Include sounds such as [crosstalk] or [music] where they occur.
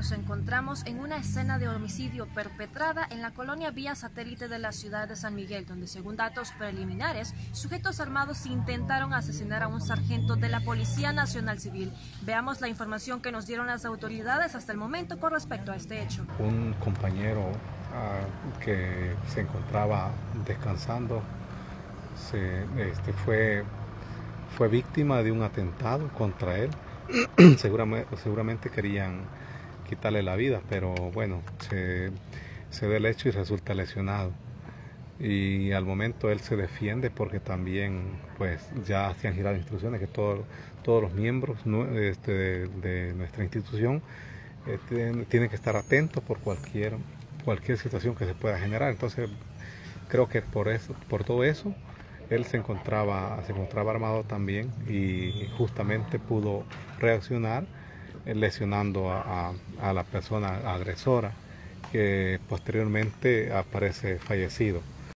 nos encontramos en una escena de homicidio perpetrada en la colonia Vía Satélite de la ciudad de San Miguel, donde según datos preliminares, sujetos armados intentaron asesinar a un sargento de la Policía Nacional Civil. Veamos la información que nos dieron las autoridades hasta el momento con respecto a este hecho. Un compañero ah, que se encontraba descansando se, este, fue, fue víctima de un atentado contra él [clears throat] seguramente, seguramente querían quitarle la vida, pero bueno, se, se da el hecho y resulta lesionado. Y al momento él se defiende porque también pues ya se han girado instrucciones que todos todos los miembros este, de, nuestra institución eh, tienen, que estar atentos por cualquier, cualquier situación que se pueda generar. Entonces creo que por, eso, por todo eso él se encontraba, se encontraba armado también y justamente pudo reaccionar lesionando a, la persona agresora que posteriormente aparece fallecido.